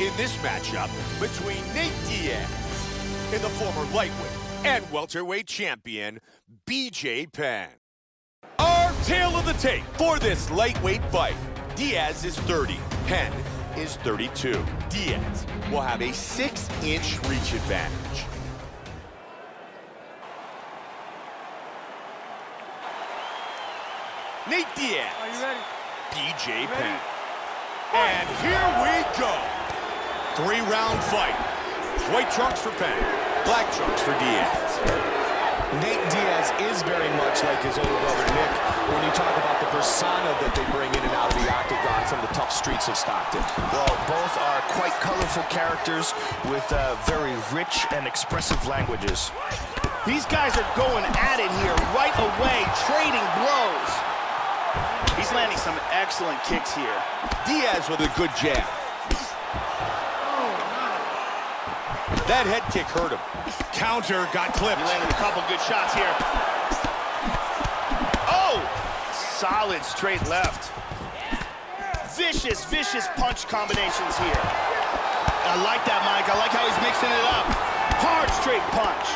in this matchup between Nate Diaz and the former lightweight and welterweight champion, BJ Penn. Our tale of the tape for this lightweight fight. Diaz is 30, Penn is 32. Diaz will have a six-inch reach advantage. Nate Diaz. Are you ready? BJ Penn. And here we go. Three-round fight. White trunks for Penn. Black trunks for Diaz. Nate Diaz is very much like his older brother Nick when you talk about the persona that they bring in and out of the octagon from the tough streets of Stockton. Well, both are quite colorful characters with uh, very rich and expressive languages. These guys are going at it here right away, trading blows. He's landing some excellent kicks here. Diaz with a good jab. That head kick hurt him. Counter got clipped. He landed a couple good shots here. Oh! Solid straight left. Vicious, vicious punch combinations here. I like that, Mike. I like how he's mixing it up. Hard straight punch.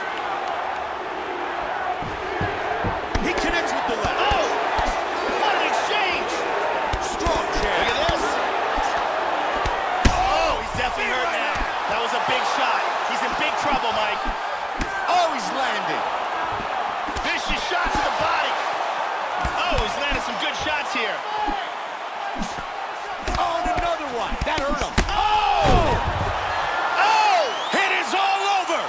He connects with the left. Oh! What an exchange! Strong Look at this. Oh, he's definitely hurt now. That was a big shot. Trouble, Mike. Oh, he's landing. Vicious shot to the body. Oh, he's landed some good shots here. Oh, and another one. That hurt him. Oh! Oh! It is all over.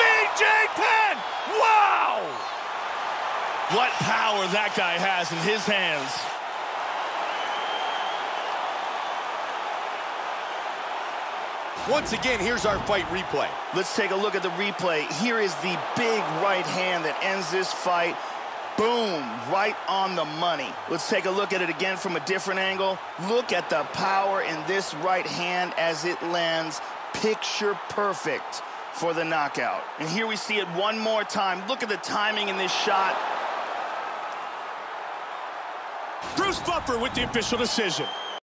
BJ Penn. Wow. What power that guy has in his hands. Once again, here's our fight replay. Let's take a look at the replay. Here is the big right hand that ends this fight. Boom, right on the money. Let's take a look at it again from a different angle. Look at the power in this right hand as it lands picture perfect for the knockout. And here we see it one more time. Look at the timing in this shot. Bruce Buffer with the official decision.